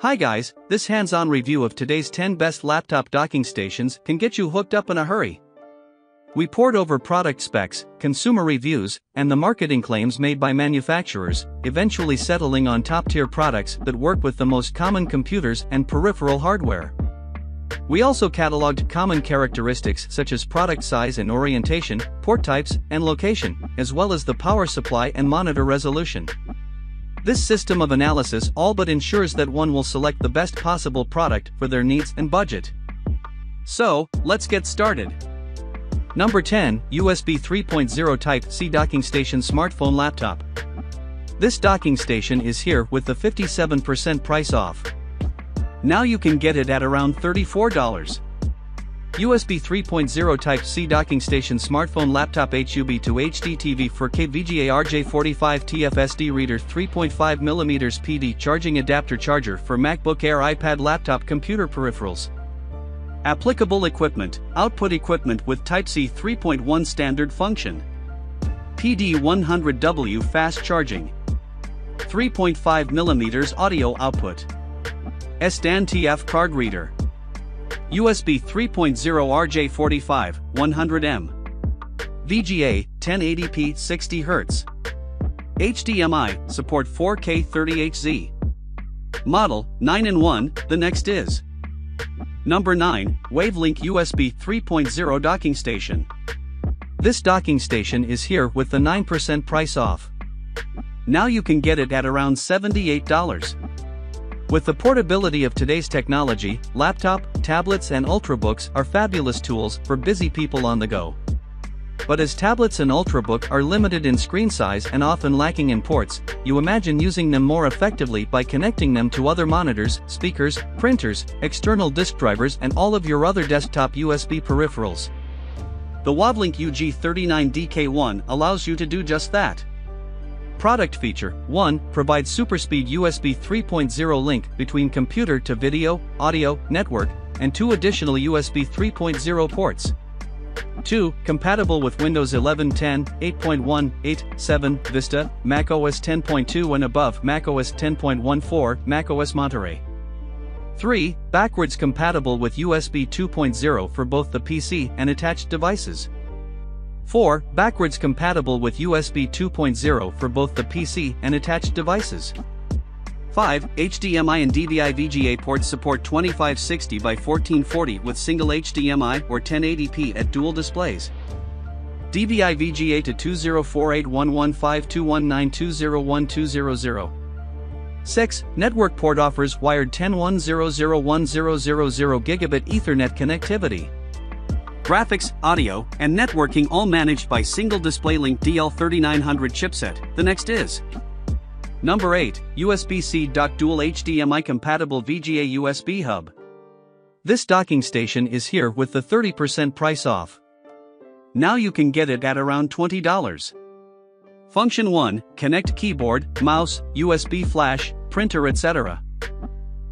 Hi guys, this hands-on review of today's 10 best laptop docking stations can get you hooked up in a hurry. We poured over product specs, consumer reviews, and the marketing claims made by manufacturers, eventually settling on top-tier products that work with the most common computers and peripheral hardware. We also cataloged common characteristics such as product size and orientation, port types, and location, as well as the power supply and monitor resolution. This system of analysis all but ensures that one will select the best possible product for their needs and budget. So, let's get started. Number 10 USB 3.0 Type C Docking Station Smartphone Laptop. This docking station is here with the 57% price off. Now you can get it at around $34. USB 3.0 Type-C docking station smartphone laptop HUB to HD TV 4K VGA RJ45 TFSD reader 3.5mm PD charging adapter charger for MacBook Air iPad laptop computer peripherals. Applicable equipment, output equipment with Type-C 3.1 standard function. PD100W fast charging. 3.5mm audio output. SDAN TF card reader. USB 3.0 RJ45 100M. VGA 1080p 60Hz. HDMI support 4K 30Hz. Model 9 in 1, the next is. Number 9 Wavlink USB 3.0 docking station. This docking station is here with the 9% price off. Now you can get it at around $78. With the portability of today's technology, laptop, tablets and ultrabooks are fabulous tools for busy people on the go. But as tablets and ultrabook are limited in screen size and often lacking in ports, you imagine using them more effectively by connecting them to other monitors, speakers, printers, external disk drivers and all of your other desktop USB peripherals. The Wavlink UG39DK1 allows you to do just that. Product feature 1. Provides superspeed USB 3.0 link between computer to video, audio, network, and two additional USB 3.0 ports. 2. Compatible with Windows 11 10, 8.1, 8, 7, Vista, macOS 10.2 and above macOS 10.14, Mac OS Monterey. 3. Backwards compatible with USB 2.0 for both the PC and attached devices. 4. Backwards compatible with USB 2.0 for both the PC and attached devices. 5. HDMI and DVI VGA ports support 2560 x 1440 with single HDMI or 1080p at dual displays. DVI VGA to 20481152192012000. 6. Network port offers wired 1010010000 gigabit Ethernet connectivity graphics, audio, and networking all managed by single DisplayLink DL3900 chipset. The next is Number 8, USB-C dock dual HDMI compatible VGA USB hub. This docking station is here with the 30% price off. Now you can get it at around $20. Function 1, connect keyboard, mouse, USB flash, printer etc.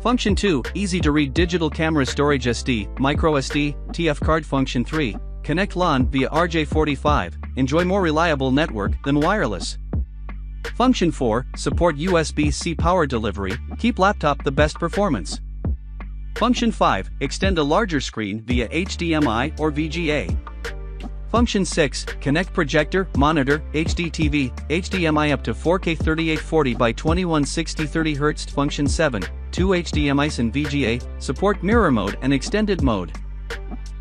Function 2, easy to read digital camera storage SD, micro SD, TF card Function 3, connect LAN via RJ45, enjoy more reliable network than wireless. Function 4, support USB-C power delivery, keep laptop the best performance. Function 5, extend a larger screen via HDMI or VGA. Function 6, connect projector, monitor, HD TV, HDMI up to 4K 3840 by 2160 30 Hz. Function 7, 2 HDMI and VGA, support mirror mode and extended mode.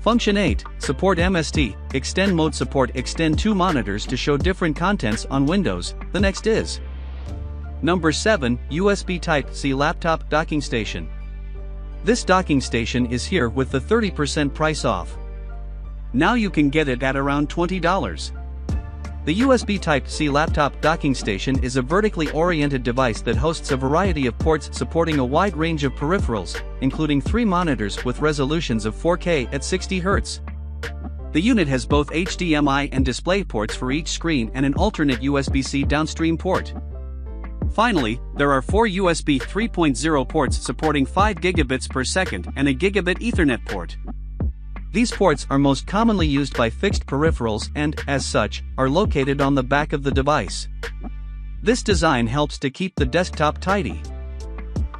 Function 8, support MST, extend mode support extend two monitors to show different contents on Windows, the next is. Number 7, USB Type-C laptop docking station. This docking station is here with the 30% price off. Now you can get it at around $20. The USB Type-C laptop docking station is a vertically oriented device that hosts a variety of ports supporting a wide range of peripherals, including three monitors with resolutions of 4K at 60 Hz. The unit has both HDMI and display ports for each screen and an alternate USB-C downstream port. Finally, there are four USB 3.0 ports supporting 5 gigabits per second and a gigabit Ethernet port. These ports are most commonly used by fixed peripherals and, as such, are located on the back of the device. This design helps to keep the desktop tidy.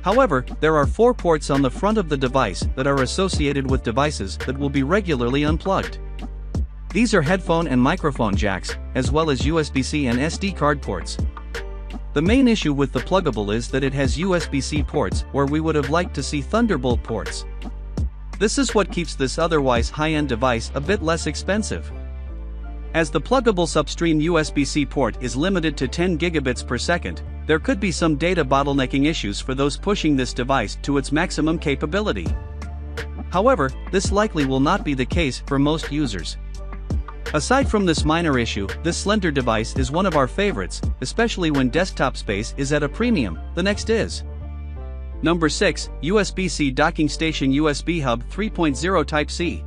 However, there are four ports on the front of the device that are associated with devices that will be regularly unplugged. These are headphone and microphone jacks, as well as USB-C and SD card ports. The main issue with the Plugable is that it has USB-C ports where we would have liked to see Thunderbolt ports. This is what keeps this otherwise high-end device a bit less expensive. As the pluggable substream USB-C port is limited to 10 gigabits per second, there could be some data bottlenecking issues for those pushing this device to its maximum capability. However, this likely will not be the case for most users. Aside from this minor issue, this slender device is one of our favorites, especially when desktop space is at a premium. The next is Number 6, USB-C Docking Station USB Hub 3.0 Type-C.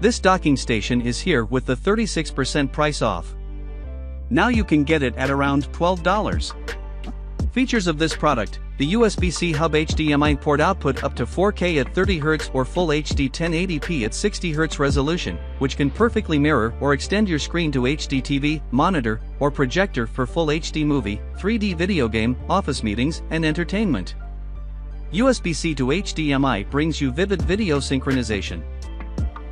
This docking station is here with the 36% price off. Now you can get it at around $12. Features of this product, the USB-C hub HDMI port output up to 4K at 30Hz or Full HD 1080p at 60Hz resolution, which can perfectly mirror or extend your screen to HD TV, monitor, or projector for Full HD movie, 3D video game, office meetings, and entertainment. USB-C to HDMI brings you vivid video synchronization,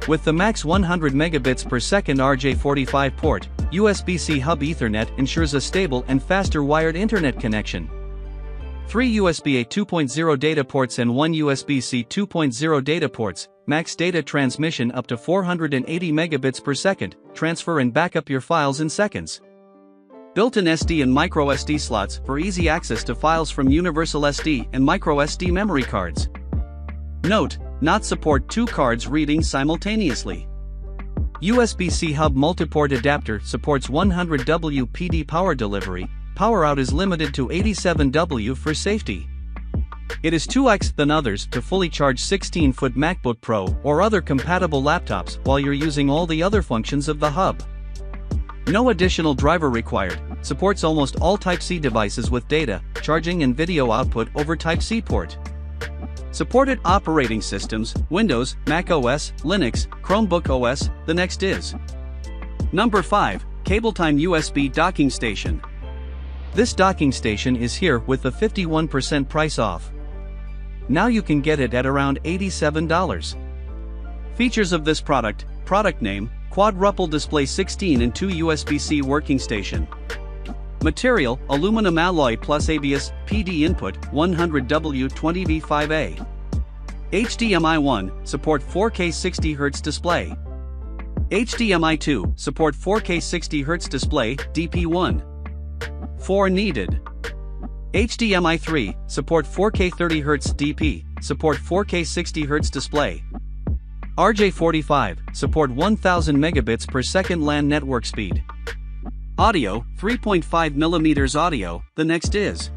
with the max 100 megabits per second RJ45 port, USB-C hub Ethernet ensures a stable and faster wired internet connection. Three USB-A 2.0 data ports and one USB-C 2.0 data ports, max data transmission up to 480 megabits per second, transfer and backup your files in seconds. Built-in SD and microSD slots for easy access to files from Universal SD and microSD memory cards. Note, not support two cards reading simultaneously. USB-C hub multiport adapter supports 100W PD power delivery, power out is limited to 87W for safety. It is 2x than others to fully charge 16-foot MacBook Pro or other compatible laptops while you're using all the other functions of the hub. No additional driver required, supports almost all Type-C devices with data, charging and video output over Type-C port. Supported operating systems, Windows, Mac OS, Linux, Chromebook OS, the next is. Number 5, CableTime USB Docking Station. This docking station is here with the 51% price off. Now you can get it at around $87. Features of this product, product name, quadruple display 16 and 2 USB-C working station. Material, aluminum alloy plus ABS, PD input, 100W20V5A. HDMI 1, support 4K 60Hz display. HDMI 2, support 4K 60Hz display, DP1. 4 needed. HDMI 3, support 4K 30Hz DP, support 4K 60Hz display. RJ45, support 1000 megabits per second LAN network speed. Audio, 3.5mm audio, the next is.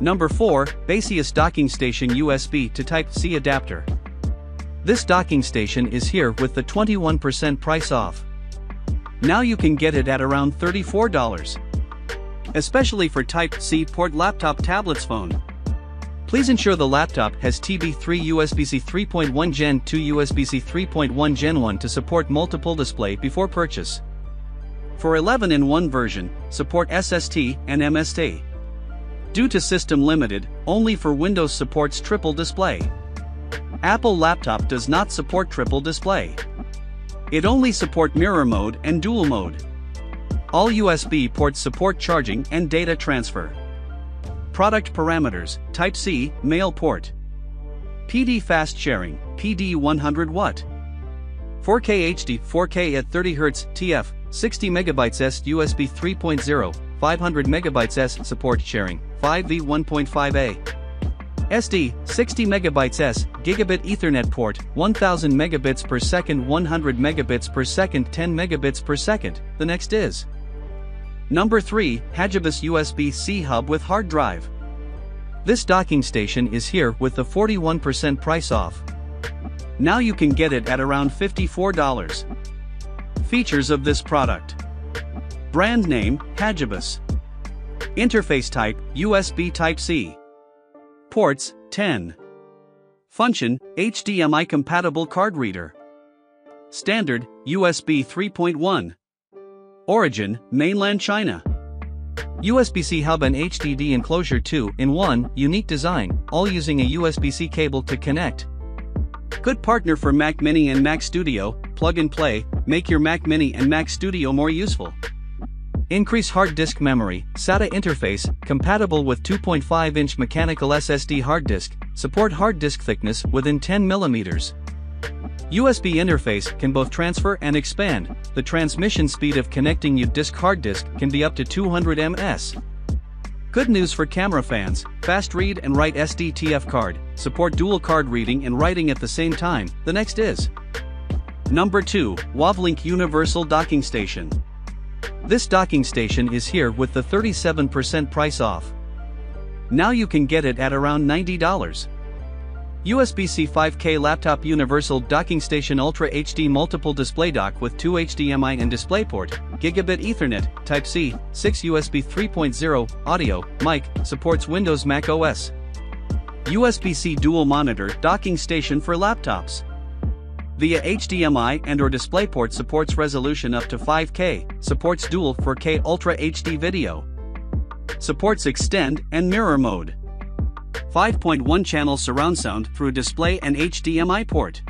Number 4, Baseus Docking Station USB to Type-C adapter. This docking station is here with the 21% price off. Now you can get it at around $34. Especially for Type-C port laptop tablets phone. Please ensure the laptop has TB3 USB-C 3.1 Gen 2 USB-C 3.1 Gen 1 to support multiple display before purchase. For 11 in 1 version, support SST and MST. Due to system limited, only for Windows supports triple display. Apple laptop does not support triple display. It only support mirror mode and dual mode. All USB ports support charging and data transfer. Product parameters, Type-C, male port. PD fast sharing, PD 100 watt. 4K HD, 4K at 30 Hz, TF, 60 MB S USB 3.0, 500 MB S support sharing, 5V 1.5A. SD, 60 MB S, Gigabit Ethernet port, 1000 megabits per second 100 megabits per second 10 megabits per second, the next is. Number 3, Hagibis USB-C hub with hard drive. This docking station is here with the 41% price off. Now you can get it at around $54. Features of this product. Brand name, Hagibis. Interface type, USB Type-C. Ports, 10. Function, HDMI compatible card reader. Standard, USB 3.1. Origin, mainland China. USB-C hub and HDD enclosure 2 in 1, unique design, all using a USB-C cable to connect. Good partner for Mac Mini and Mac Studio, plug and play, make your Mac Mini and Mac Studio more useful. Increase hard disk memory, SATA interface, compatible with 2.5-inch mechanical SSD hard disk, support hard disk thickness within 10 mm. USB interface can both transfer and expand. The transmission speed of connecting your disk hard disk can be up to 200 ms. Good news for camera fans, fast read and write SDTF card, support dual card reading and writing at the same time. The next is Number 2, Wavlink Universal Docking Station. This docking station is here with the 37% price off. Now you can get it at around $90. USB-C 5K Laptop Universal Docking Station Ultra HD Multiple Display Dock with 2 HDMI and DisplayPort, Gigabit Ethernet, Type-C, 6 USB 3.0, audio, mic, supports Windows Mac OS. USB-C Dual Monitor Docking Station for Laptops. Via HDMI and or DisplayPort supports resolution up to 5K, supports dual 4K Ultra HD video. Supports extend and mirror mode. 5.1 channel surround sound through display and HDMI port.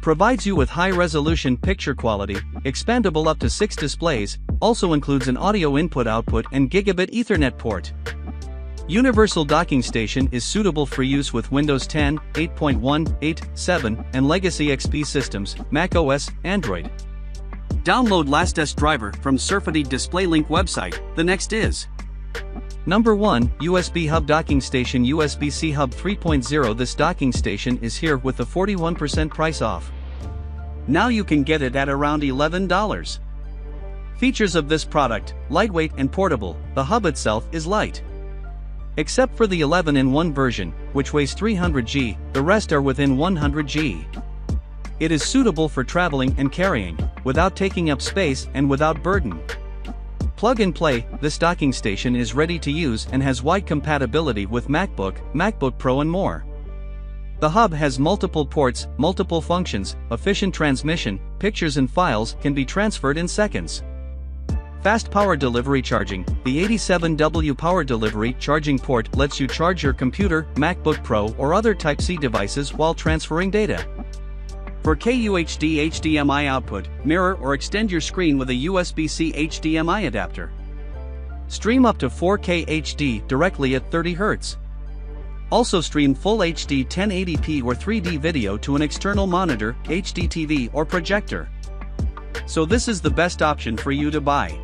Provides you with high resolution picture quality, expandable up to 6 displays, also includes an audio input output and gigabit Ethernet port. Universal docking station is suitable for use with Windows 10, 8.1, 8, 7, and Legacy XP systems, Mac OS, Android. Download LastS driver from Surfity DisplayLink website. The next is Number 1, USB Hub Docking Station USB-C Hub 3.0 This docking station is here with a 41% price off. Now you can get it at around $11. Features of this product, lightweight and portable, the hub itself is light. Except for the 11 in 1 version, which weighs 300 g, the rest are within 100 g. It is suitable for traveling and carrying, without taking up space and without burden. Plug and play, this docking station is ready to use and has wide compatibility with MacBook, MacBook Pro and more. The hub has multiple ports, multiple functions, efficient transmission, pictures and files can be transferred in seconds. Fast power delivery charging, the 87W power delivery charging port lets you charge your computer, MacBook Pro or other Type-C devices while transferring data. For KUHD HDMI output, mirror or extend your screen with a USB-C HDMI adapter. Stream up to 4K HD directly at 30 Hz. Also stream full HD 1080p or 3D video to an external monitor, HD TV or projector. So this is the best option for you to buy.